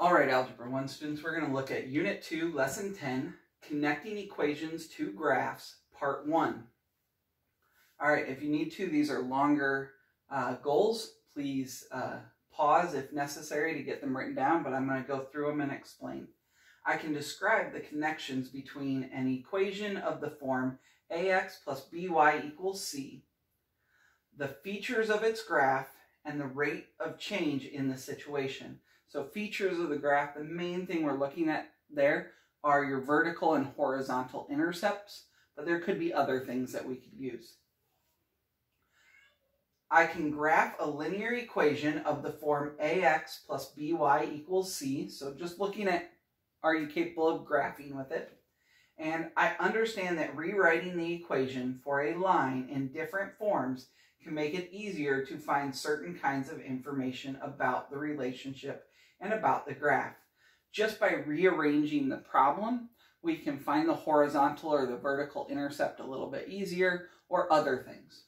All right, Algebra 1 students, we're going to look at Unit 2, Lesson 10, Connecting Equations to Graphs, Part 1. All right, if you need to, these are longer uh, goals. Please uh, pause if necessary to get them written down, but I'm going to go through them and explain. I can describe the connections between an equation of the form ax plus by equals c, the features of its graph, and the rate of change in the situation. So features of the graph, the main thing we're looking at there are your vertical and horizontal intercepts, but there could be other things that we could use. I can graph a linear equation of the form ax plus by equals c. So just looking at are you capable of graphing with it? And I understand that rewriting the equation for a line in different forms can make it easier to find certain kinds of information about the relationship and about the graph. Just by rearranging the problem, we can find the horizontal or the vertical intercept a little bit easier or other things.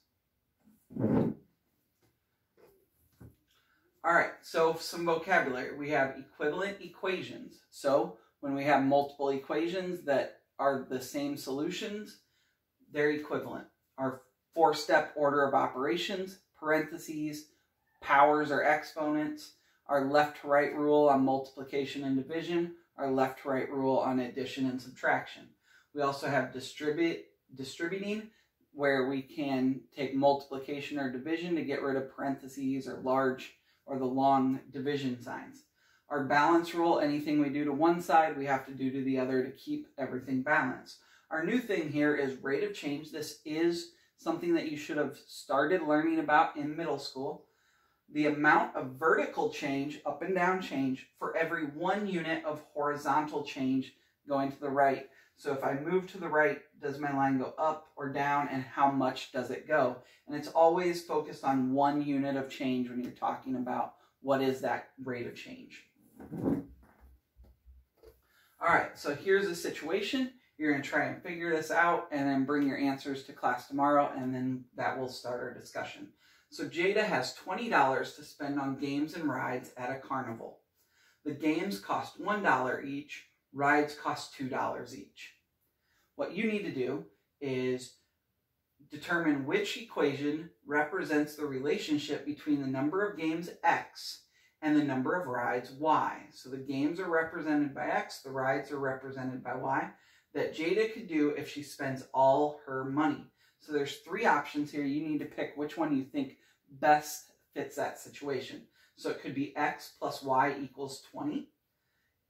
All right, so some vocabulary. We have equivalent equations. So when we have multiple equations that are the same solutions, they're equivalent. Our four-step order of operations, parentheses, powers or exponents, our left to right rule on multiplication and division, our left to right rule on addition and subtraction. We also have distribute, distributing, where we can take multiplication or division to get rid of parentheses or large or the long division signs. Our balance rule, anything we do to one side, we have to do to the other to keep everything balanced. Our new thing here is rate of change. This is something that you should have started learning about in middle school the amount of vertical change, up and down change, for every one unit of horizontal change going to the right. So if I move to the right, does my line go up or down and how much does it go? And it's always focused on one unit of change when you're talking about what is that rate of change. All right, so here's the situation. You're going to try and figure this out and then bring your answers to class tomorrow and then that will start our discussion. So Jada has $20 to spend on games and rides at a carnival. The games cost $1 each, rides cost $2 each. What you need to do is determine which equation represents the relationship between the number of games x and the number of rides y. So the games are represented by x, the rides are represented by y, that Jada could do if she spends all her money. So there's three options here. You need to pick which one you think best fits that situation. So it could be x plus y equals 20.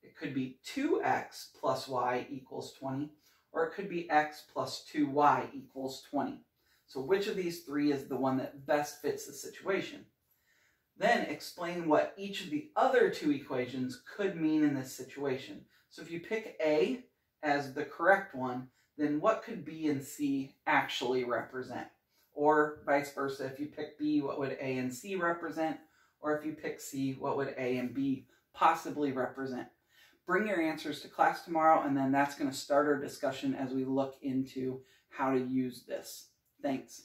It could be 2x plus y equals 20. Or it could be x plus 2y equals 20. So which of these three is the one that best fits the situation? Then explain what each of the other two equations could mean in this situation. So if you pick A as the correct one, what could B and C actually represent? Or vice versa, if you pick B, what would A and C represent? Or if you pick C, what would A and B possibly represent? Bring your answers to class tomorrow, and then that's going to start our discussion as we look into how to use this. Thanks.